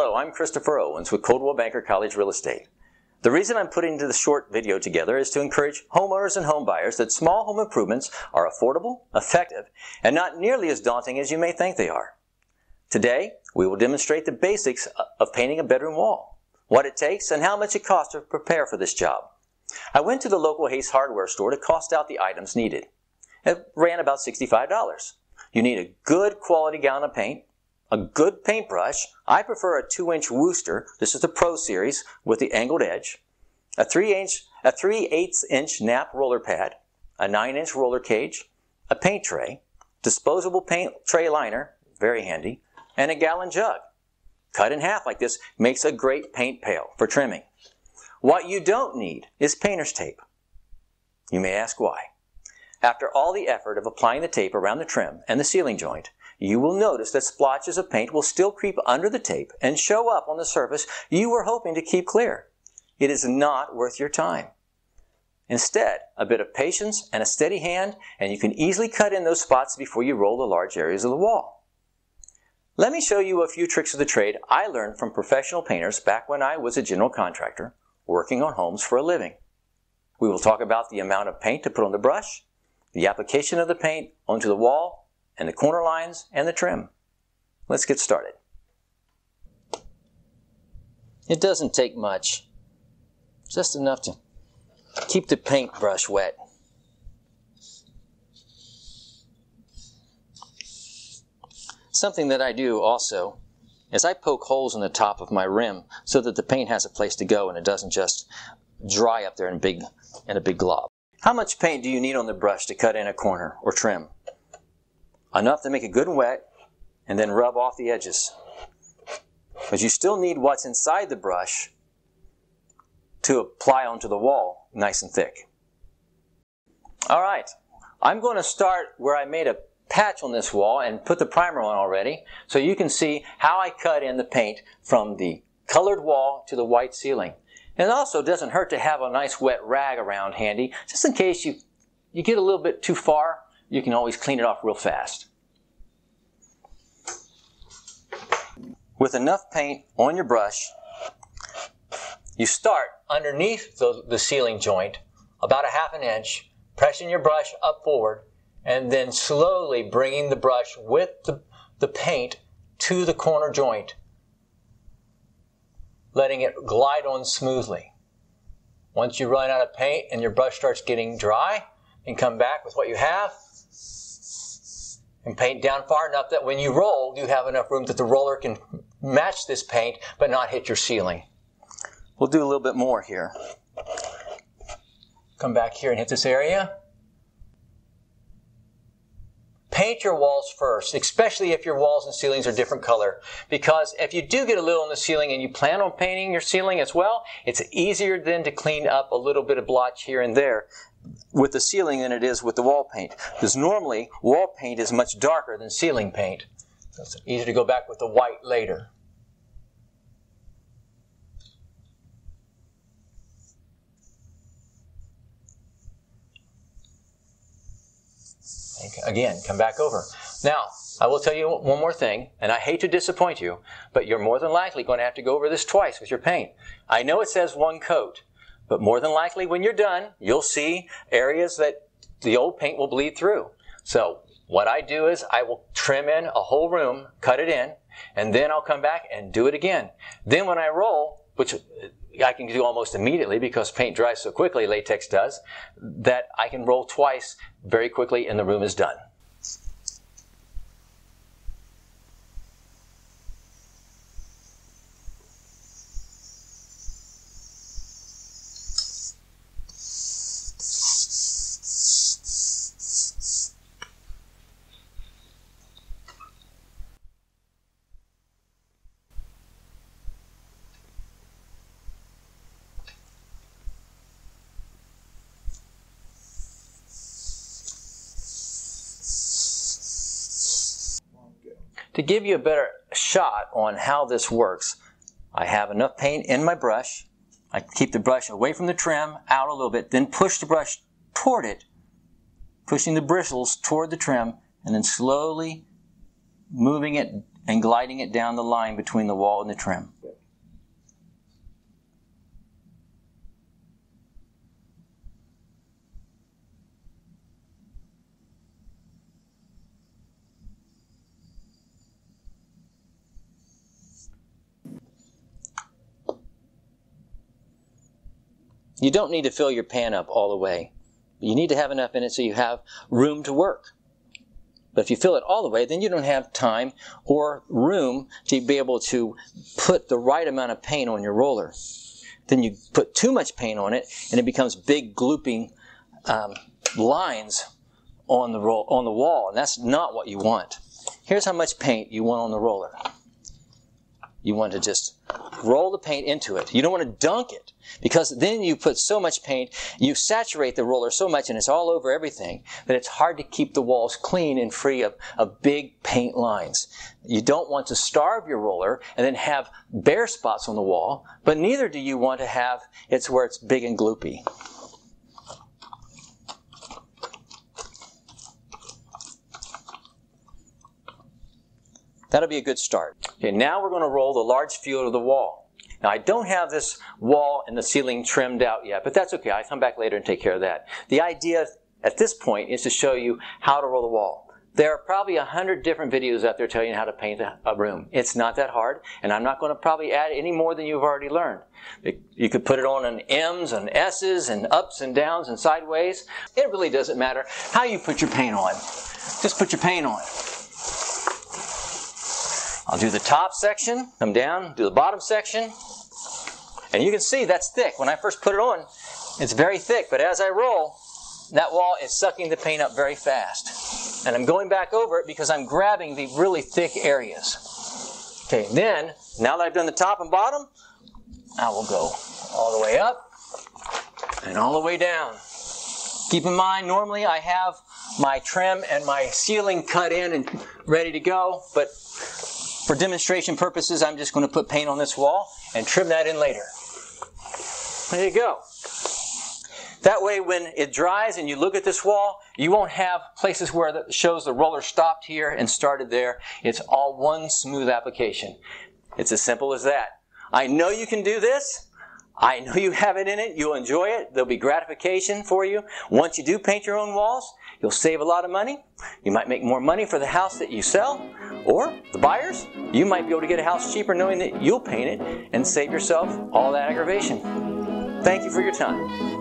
Hello, I'm Christopher Owens with Coldwell Banker College Real Estate. The reason I'm putting this short video together is to encourage homeowners and homebuyers that small home improvements are affordable, effective, and not nearly as daunting as you may think they are. Today, we will demonstrate the basics of painting a bedroom wall, what it takes, and how much it costs to prepare for this job. I went to the local Ace hardware store to cost out the items needed. It ran about $65. You need a good quality gallon of paint, a good paintbrush. I prefer a 2-inch Wooster. This is the Pro Series with the angled edge. A 3-inch, a 3 8 inch nap roller pad, a 9-inch roller cage, a paint tray, disposable paint tray liner, very handy, and a gallon jug. Cut in half like this makes a great paint pail for trimming. What you don't need is painter's tape. You may ask why. After all the effort of applying the tape around the trim and the ceiling joint, you will notice that splotches of paint will still creep under the tape and show up on the surface you were hoping to keep clear. It is not worth your time. Instead, a bit of patience and a steady hand, and you can easily cut in those spots before you roll the large areas of the wall. Let me show you a few tricks of the trade I learned from professional painters back when I was a general contractor working on homes for a living. We will talk about the amount of paint to put on the brush, the application of the paint onto the wall, and the corner lines and the trim. Let's get started. It doesn't take much, just enough to keep the paintbrush wet. Something that I do also is I poke holes in the top of my rim so that the paint has a place to go and it doesn't just dry up there in, big, in a big glob. How much paint do you need on the brush to cut in a corner or trim? Enough to make it good and wet, and then rub off the edges. Because you still need what's inside the brush to apply onto the wall nice and thick. All right, I'm going to start where I made a patch on this wall and put the primer on already so you can see how I cut in the paint from the colored wall to the white ceiling. And it also doesn't hurt to have a nice wet rag around handy just in case you, you get a little bit too far you can always clean it off real fast. With enough paint on your brush, you start underneath the, the ceiling joint, about a half an inch, pressing your brush up forward, and then slowly bringing the brush with the, the paint to the corner joint, letting it glide on smoothly. Once you run out of paint and your brush starts getting dry, and come back with what you have, and paint down far enough that when you roll, you have enough room that the roller can match this paint but not hit your ceiling. We'll do a little bit more here. Come back here and hit this area. Paint your walls first, especially if your walls and ceilings are different color. Because if you do get a little on the ceiling and you plan on painting your ceiling as well, it's easier then to clean up a little bit of blotch here and there with the ceiling than it is with the wall paint. Because normally, wall paint is much darker than ceiling paint. So it's easier to go back with the white later. Again, come back over. Now, I will tell you one more thing, and I hate to disappoint you, but you're more than likely going to have to go over this twice with your paint. I know it says one coat, but more than likely, when you're done, you'll see areas that the old paint will bleed through. So what I do is I will trim in a whole room, cut it in, and then I'll come back and do it again. Then when I roll, which I can do almost immediately because paint dries so quickly, latex does, that I can roll twice very quickly and the room is done. To give you a better shot on how this works, I have enough paint in my brush. I keep the brush away from the trim, out a little bit, then push the brush toward it, pushing the bristles toward the trim, and then slowly moving it and gliding it down the line between the wall and the trim. You don't need to fill your pan up all the way. You need to have enough in it so you have room to work. But if you fill it all the way, then you don't have time or room to be able to put the right amount of paint on your roller. Then you put too much paint on it, and it becomes big glooping um, lines on the roll, on the wall, and that's not what you want. Here's how much paint you want on the roller. You want to just roll the paint into it. You don't want to dunk it because then you put so much paint, you saturate the roller so much and it's all over everything that it's hard to keep the walls clean and free of, of big paint lines. You don't want to starve your roller and then have bare spots on the wall, but neither do you want to have it's where it's big and gloopy. That'll be a good start. Okay, now we're going to roll the large field of the wall. Now I don't have this wall and the ceiling trimmed out yet, but that's okay. I'll come back later and take care of that. The idea at this point is to show you how to roll the wall. There are probably a hundred different videos out there telling you how to paint a room. It's not that hard, and I'm not going to probably add any more than you've already learned. You could put it on in M's and S's and ups and downs and sideways. It really doesn't matter how you put your paint on. Just put your paint on. I'll do the top section, come down, do the bottom section. And you can see that's thick. When I first put it on, it's very thick, but as I roll, that wall is sucking the paint up very fast. And I'm going back over it because I'm grabbing the really thick areas. Okay, then, now that I've done the top and bottom, I will go all the way up and all the way down. Keep in mind, normally I have my trim and my ceiling cut in and ready to go, but for demonstration purposes, I'm just going to put paint on this wall and trim that in later. There you go. That way, when it dries and you look at this wall, you won't have places where it shows the roller stopped here and started there. It's all one smooth application. It's as simple as that. I know you can do this. I know you have it in it. You'll enjoy it. There'll be gratification for you. Once you do paint your own walls, you'll save a lot of money. You might make more money for the house that you sell. Or the buyers, you might be able to get a house cheaper knowing that you'll paint it and save yourself all that aggravation. Thank you for your time.